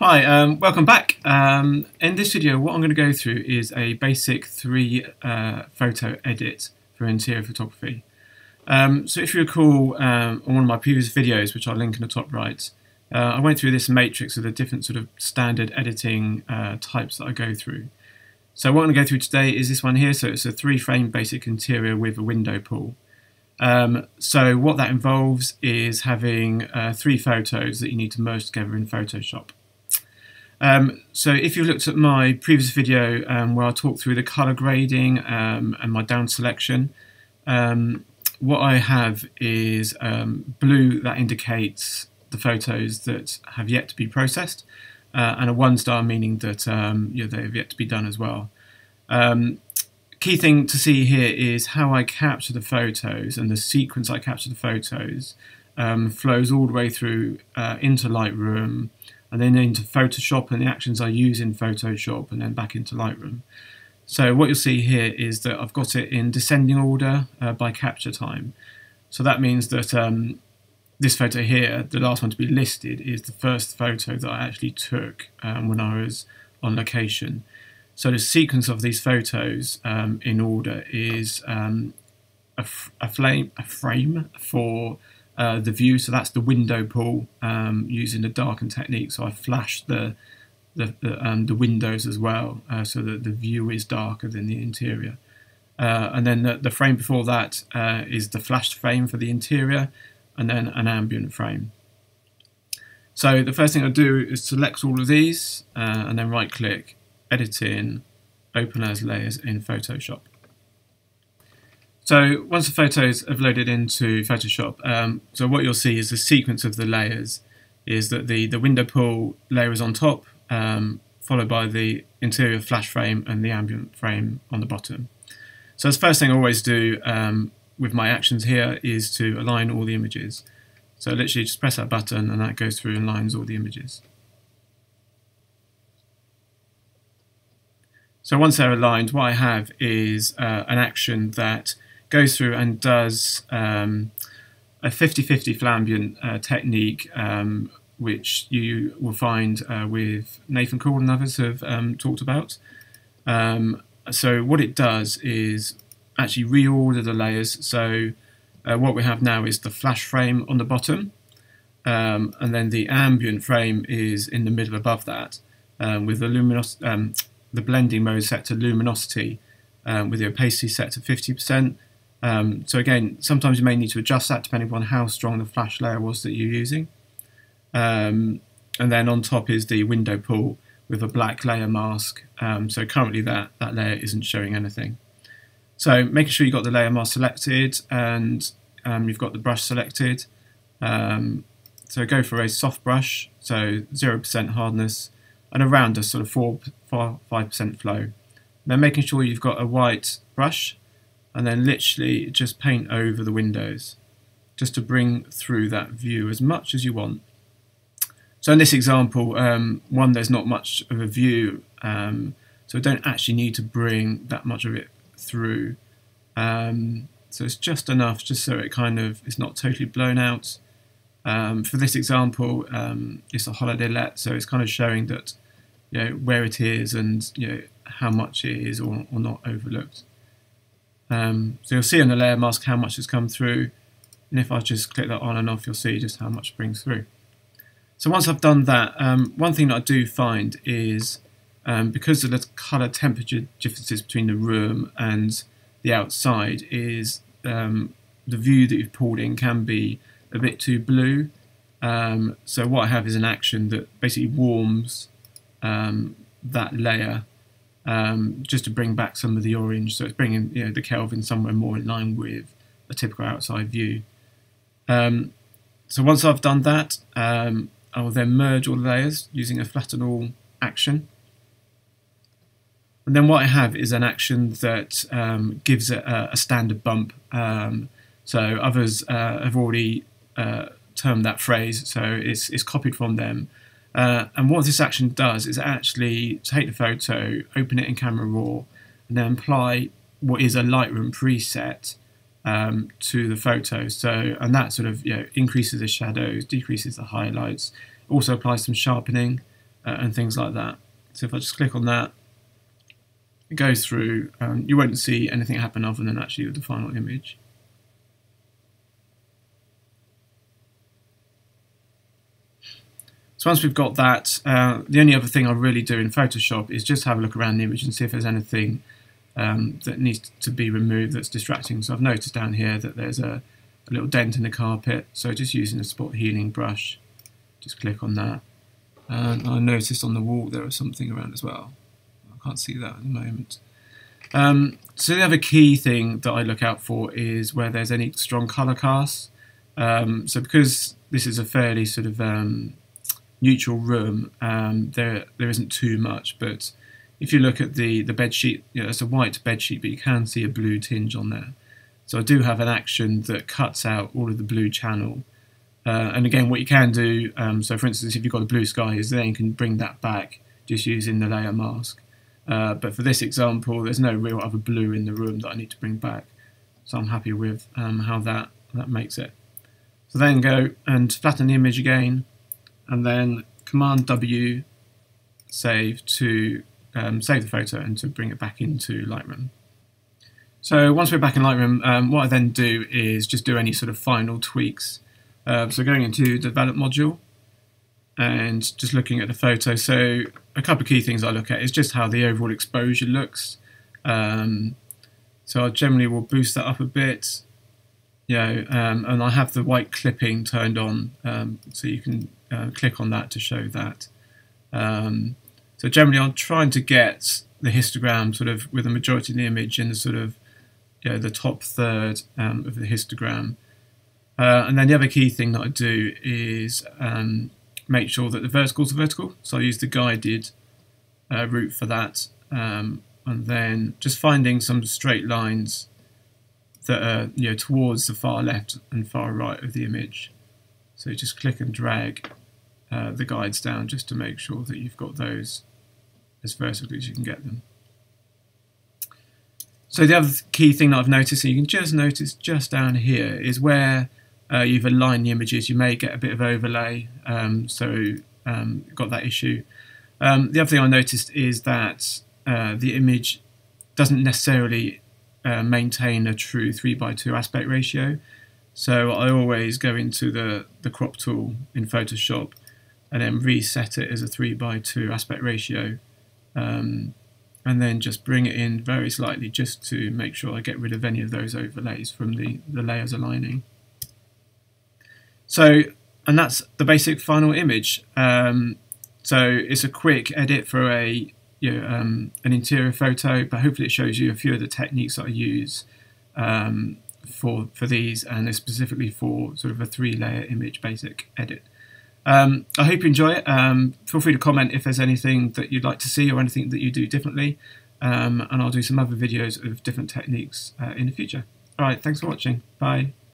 Hi, um, welcome back. Um, in this video, what I'm going to go through is a basic three uh, photo edit for interior photography. Um, so if you recall um, on one of my previous videos, which I'll link in the top right, uh, I went through this matrix of the different sort of standard editing uh, types that I go through. So what I'm going to go through today is this one here. So it's a three frame basic interior with a window pull. Um, so what that involves is having uh, three photos that you need to merge together in Photoshop. Um, so if you've looked at my previous video um, where I talked through the color grading um, and my down selection, um, what I have is um, blue that indicates the photos that have yet to be processed, uh, and a one star meaning that um, you they have yet to be done as well. key thing to see here is how I capture the photos and the sequence I capture the photos flows all the way through uh, into Lightroom, and then into Photoshop and the actions I use in Photoshop and then back into Lightroom. So what you'll see here is that I've got it in descending order uh, by capture time. So that means that um, this photo here, the last one to be listed, is the first photo that I actually took um, when I was on location. So the sequence of these photos um, in order is um, flame, a frame for uh, the view. So that's the window pull um, using the darken technique. So I flash the the, the, um, the windows as well, uh, so that the view is darker than the interior. Uh, and then the, the, frame before that uh, is the flashed frame for the interior, and then an ambient frame. So the first thing I do is select all of these, uh, and then right click, edit in, open as layers in Photoshop. So once the photos have loaded into Photoshop, um, so what you'll see is the sequence of the layers is that the, the window pull layer is on top, um, followed by the interior flash frame and the ambient frame on the bottom. So the first thing I always do um, with my actions here is to align all the images. So literally just press that button and that goes through and lines all the images. So once they're aligned, what I have is uh, an action that goes through and does um, a 50-50 flambient uh, technique, um, which you will find uh, with Nathan Cool and others have um, talked about. Um, so what it does is actually reorder the layers. So uh, what we have now is the flash frame on the bottom, um, and then the ambient frame is in the middle above that, um, with the luminos the blending mode set to luminosity, with the opacity set to 50%, um, so again, sometimes you may need to adjust that depending on how strong the flash layer was that you're using. Um, and then on top is the window pull with a black layer mask. Um, so currently that, that layer isn't showing anything. So making sure you've got the layer mask selected and um, you've got the brush selected. Um, so go for a soft brush, so 0% hardness and around a sort of 4, 4 5% flow. Then making sure you've got a white brush and then literally just paint over the windows just to bring through that view as much as you want. So in this example, um, one, there's not much of a view, um, so I don't actually need to bring that much of it through. Um, so it's just enough, just so it kind of is not totally blown out. Um, for this example, um, it's a holiday let, so it's kind of showing that you know where it is and you know how much it is or, or not overlooked. Um, so you'll see on the layer mask how much has come through. And if I just click that on and off, you'll see just how much brings through. So once I've done that, um, one thing that I do find is um, because of the colour temperature differences between the room and the outside is um, the view that you've pulled in can be a bit too blue. Um, so what I have is an action that basically warms um, that layer um, just to bring back some of the orange. So it's bringing you know, the Kelvin somewhere more in line with a typical outside view. Um, so once I've done that, um, I will then merge all the layers using a flatten all action. And then what I have is an action that um, gives it a, a, standard bump. Um, so others uh, have already uh, termed that phrase, so it's, it's copied from them. Uh, and what this action does is actually take the photo, open it in Camera Raw, and then apply what is a Lightroom preset um, to the photo. So, and that sort of you know, increases the shadows, decreases the highlights, also applies some sharpening. uh, and things like that. So if I just click on that, it goes through, um, you won't see anything happen other than actually the final image. So once we've got that, uh, the only other thing I really do in Photoshop is just have a look around the image and see if there's anything um, that needs to be removed that's distracting. So I've noticed down here that there's a, a little dent in the carpet, so just using a spot healing brush, just click on that. And I noticed on the wall there was something around as well. I can't see that at the moment. Um, so the other key thing that I look out for is where there's any strong colour casts. Um, so because this is a fairly sort of um, neutral room, um, there there isn't too much. But if you look at the the bed sheet, you know, it's a white bed sheet, but you can see a blue tinge on there. So I do have an action that cuts out all of the blue channel. Uh, and again, what you can do, um, so for instance, if you've got a blue sky, is then you can bring that back just using the layer mask. Uh, but for this example, there's no real other blue in the room that I need to bring back. So I'm happy with um, how that, that makes it. So then go and flatten the image again, and then Command W save to um, save the photo and to bring it back into Lightroom. So once we're back in Lightroom, um, what I then do is just do any sort of final tweaks. Uh, so going into the develop module and just looking at the photo. So a couple of key things I look at is just how the overall exposure looks. Um, so I generally will boost that up a bit you know, um, and I have the white clipping turned on, um, so you can uh, click on that to show that. Um, so generally, I'm trying to get the histogram sort of with the majority of the image in the sort of you know, the top third um, of the histogram. Uh, and then the other key thing that I do is um, make sure that the verticals are vertical. So I use the guided uh, route for that. Um, and then just finding some straight lines that are you know towards the far left and far right of the image. So just click and drag uh, the guides down just to make sure that you've got those as vertically as you can get them. So the other key thing that I've noticed, and you can just notice just down here, is where uh, you've aligned the images, you may get a bit of overlay, um, so um, got that issue. Um, the other thing I noticed is that uh, the image doesn't necessarily uh, maintain a true 3 by 2 aspect ratio. So I always go into the, the crop tool in Photoshop and then reset it as a 3 by 2 aspect ratio um, and then just bring it in very slightly just to make sure I get rid of any of those overlays from the, the layers aligning. So, and that's the basic final image. Um, so it's a quick edit for a you know, um, an interior photo, but hopefully it shows you a few of the techniques that I use um, for for these, and specifically for sort of a three-layer image basic edit. Um, I hope you enjoy it. Um, feel free to comment if there's anything that you'd like to see or anything that you do differently, um, and I'll do some other videos of different techniques uh, in the future. All right, thanks for watching. Bye.